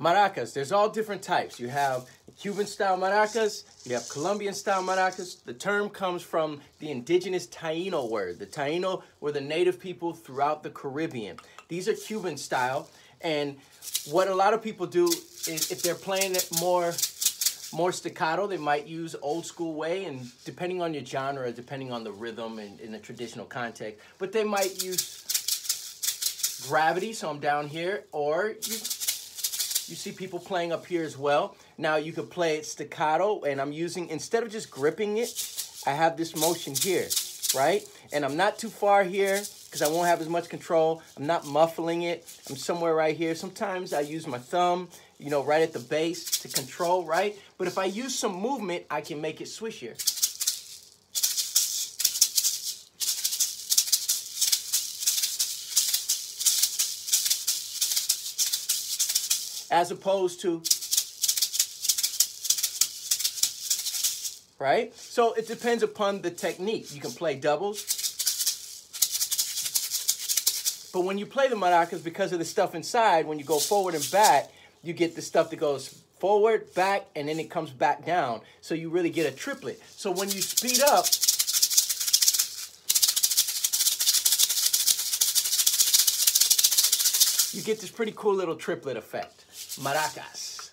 maracas. There's all different types. You have Cuban style maracas, you have Colombian style maracas. The term comes from the indigenous Taino word. The Taino were the native people throughout the Caribbean. These are Cuban style. And what a lot of people do is if they're playing it more more staccato, they might use old school way and depending on your genre, depending on the rhythm and in the traditional context, but they might use gravity, so I'm down here, or you you see people playing up here as well. Now you could play it staccato, and I'm using, instead of just gripping it, I have this motion here, right? And I'm not too far here because I won't have as much control. I'm not muffling it. I'm somewhere right here. Sometimes I use my thumb, you know, right at the base to control, right? But if I use some movement, I can make it swishier. As opposed to right? So it depends upon the technique. You can play doubles. But when you play the maracas, because of the stuff inside, when you go forward and back, you get the stuff that goes forward, back, and then it comes back down. So you really get a triplet. So when you speed up, you get this pretty cool little triplet effect. Maracas.